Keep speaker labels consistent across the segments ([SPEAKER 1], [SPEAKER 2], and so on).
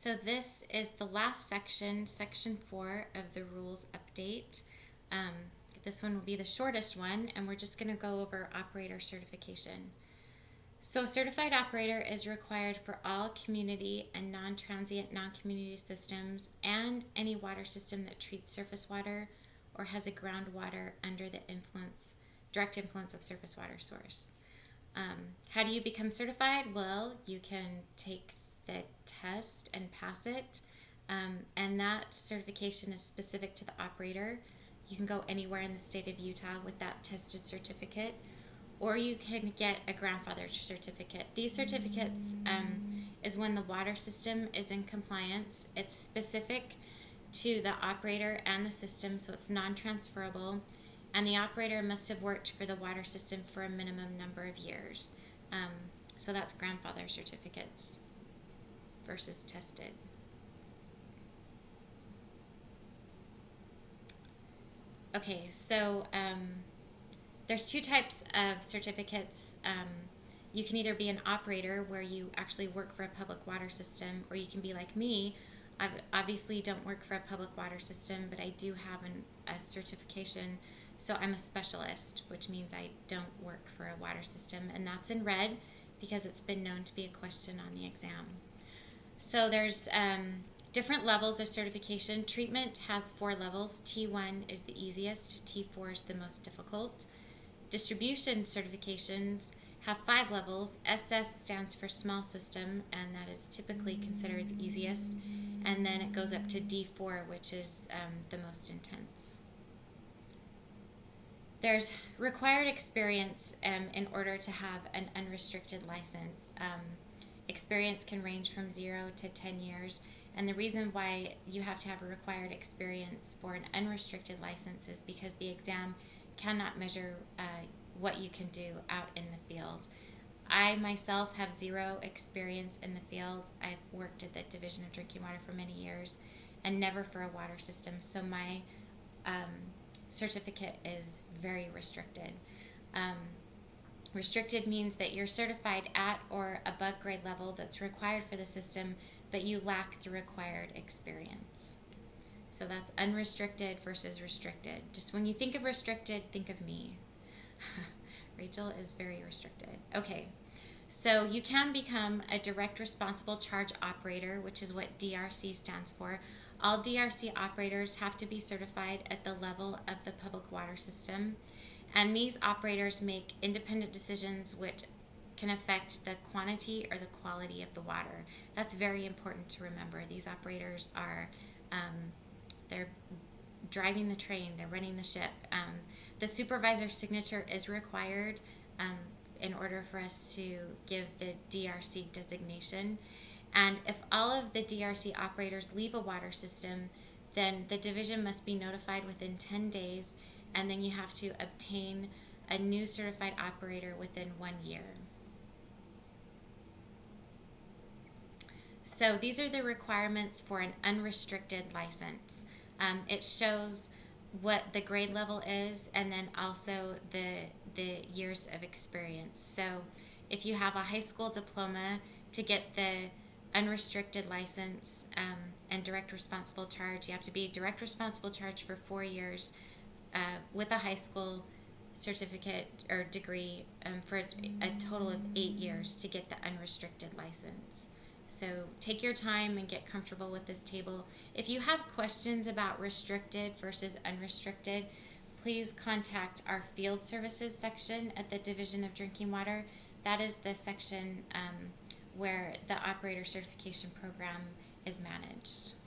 [SPEAKER 1] So this is the last section, section four of the rules update. Um, this one will be the shortest one, and we're just going to go over operator certification. So, certified operator is required for all community and non transient non community systems and any water system that treats surface water or has a groundwater under the influence, direct influence of surface water source. Um, how do you become certified? Well, you can take the test and pass it, um, and that certification is specific to the operator. You can go anywhere in the state of Utah with that tested certificate, or you can get a grandfather certificate. These certificates um, is when the water system is in compliance. It's specific to the operator and the system, so it's non transferable. And the operator must have worked for the water system for a minimum number of years. Um, so that's grandfather certificates versus tested. Okay, so um, there's two types of certificates. Um, you can either be an operator where you actually work for a public water system, or you can be like me. I obviously don't work for a public water system, but I do have an, a certification. So I'm a specialist, which means I don't work for a water system, and that's in red because it's been known to be a question on the exam. So there's um, different levels of certification. Treatment has four levels. T1 is the easiest, T4 is the most difficult. Distribution certifications have five levels. SS stands for small system, and that is typically considered the easiest. And then it goes up to D4, which is um, the most intense. There's required experience um, in order to have an unrestricted license. Um, experience can range from zero to 10 years. And the reason why you have to have a required experience for an unrestricted license is because the exam cannot measure uh, what you can do out in the field. I myself have zero experience in the field. I've worked at the Division of Drinking Water for many years and never for a water system. So my um, certificate is very restricted. Um, Restricted means that you're certified at or above grade level that's required for the system, but you lack the required experience. So that's unrestricted versus restricted. Just when you think of restricted, think of me. Rachel is very restricted. Okay, so you can become a direct responsible charge operator, which is what DRC stands for. All DRC operators have to be certified at the level of the public water system. And these operators make independent decisions which can affect the quantity or the quality of the water. That's very important to remember. These operators are, um, they're driving the train, they're running the ship. Um, the supervisor's signature is required um, in order for us to give the DRC designation. And if all of the DRC operators leave a water system, then the division must be notified within 10 days and then you have to obtain a new certified operator within one year. So these are the requirements for an unrestricted license. Um, it shows what the grade level is and then also the, the years of experience. So if you have a high school diploma to get the unrestricted license um, and direct responsible charge, you have to be direct responsible charge for four years uh, with a high school certificate or degree um, for a, total of eight years to get the unrestricted license. So take your time and get comfortable with this table. If you have questions about restricted versus unrestricted, please contact our field services section at the Division of Drinking Water. That is the section um, where the operator certification program is managed.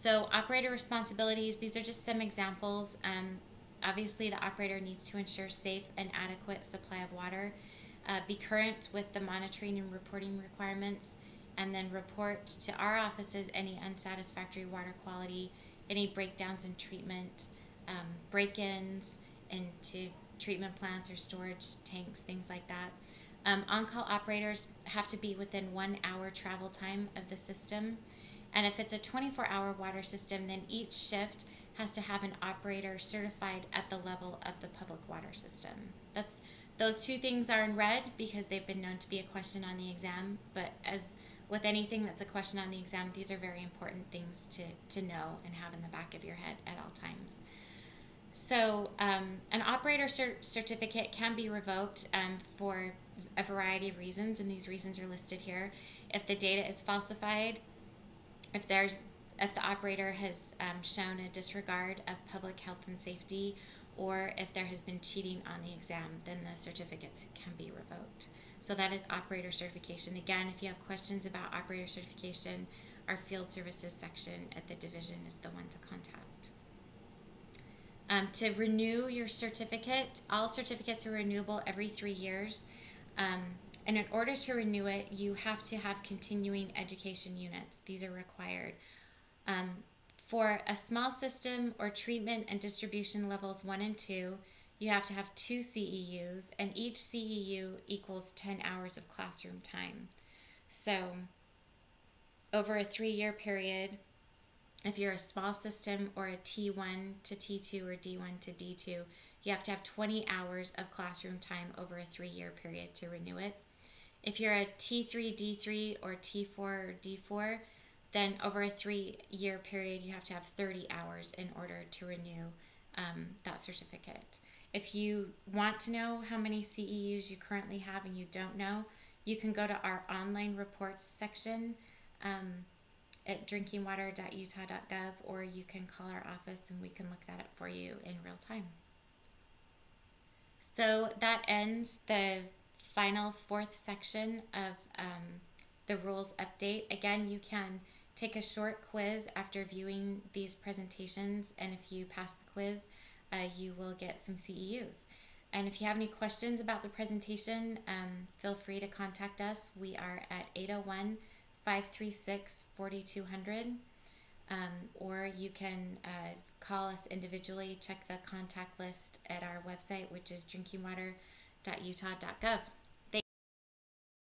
[SPEAKER 1] So operator responsibilities, these are just some examples. Um, obviously, the operator needs to ensure safe and adequate supply of water, uh, be current with the monitoring and reporting requirements, and then report to our offices any unsatisfactory water quality, any breakdowns in treatment, um, break-ins into treatment plants or storage tanks, things like that. Um, on-call operators have to be within one hour travel time of the system. And if it's a 24 hour water system, then each shift has to have an operator certified at the level of the public water system. That's those two things are in red because they've been known to be a question on the exam, but as with anything that's a question on the exam, these are very important things to, to know and have in the back of your head at all times. So, um, an operator cert- certificate can be revoked um, for a variety of reasons, and these reasons are listed here. If the data is falsified, if there's if the operator has um, shown a disregard of public health and safety, or if there has been cheating on the exam, then the certificates can be revoked. So that is operator certification. Again, if you have questions about operator certification, our field services section at the division is the one to contact. Um, to renew your certificate, all certificates are renewable every three years. Um, and in order to renew it, you have to have continuing education units. These are required. Um, for a small system or treatment and distribution levels one and two, you have to have two CEUs, and each CEU equals 10 hours of classroom time. So, over a three year period, if you're a small system or a T1 to T2 or D1 to D2, you have to have 20 hours of classroom time over a three year period to renew it. If you're a T3, D3, or T4 or D4, then over a three year period, you have to have 30 hours in order to renew um, that certificate. If you want to know how many CEUs you currently have and you don't know, you can go to our online reports section um, at drinkingwater.utah.gov or you can call our office and we can look that up for you in real time. So that ends the final fourth section of um, the rules update. Again, you can take a short quiz after viewing these presentations, and if you pass the quiz, uh, you will get some CEUs. And if you have any questions about the presentation, um, feel free to contact us. We are at 801 536 4200. Um, or you can uh, call us individually. Check the contact list at our website, which is drinkingwater.utah.gov.